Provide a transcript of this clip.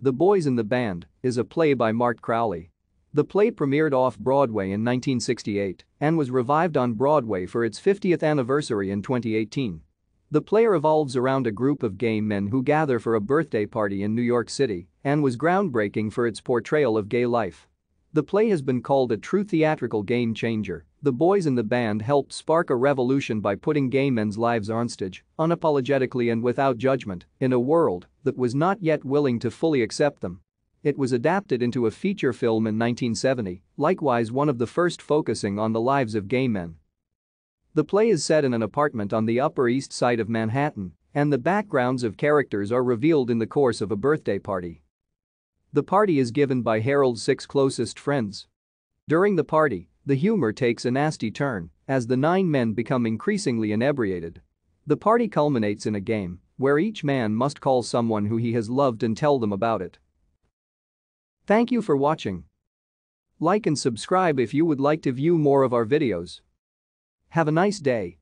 The Boys in the Band is a play by Mart Crowley. The play premiered off-Broadway in 1968 and was revived on Broadway for its 50th anniversary in 2018. The play revolves around a group of gay men who gather for a birthday party in New York City and was groundbreaking for its portrayal of gay life. The play has been called a true theatrical game changer. The boys in the band helped spark a revolution by putting gay men's lives on stage, unapologetically and without judgment, in a world that was not yet willing to fully accept them. It was adapted into a feature film in 1970, likewise one of the first focusing on the lives of gay men. The play is set in an apartment on the Upper East Side of Manhattan, and the backgrounds of characters are revealed in the course of a birthday party. The party is given by Harold's six closest friends. During the party, the humor takes a nasty turn as the nine men become increasingly inebriated. The party culminates in a game where each man must call someone who he has loved and tell them about it. Thank you for watching. Like and subscribe if you would like to view more of our videos. Have a nice day.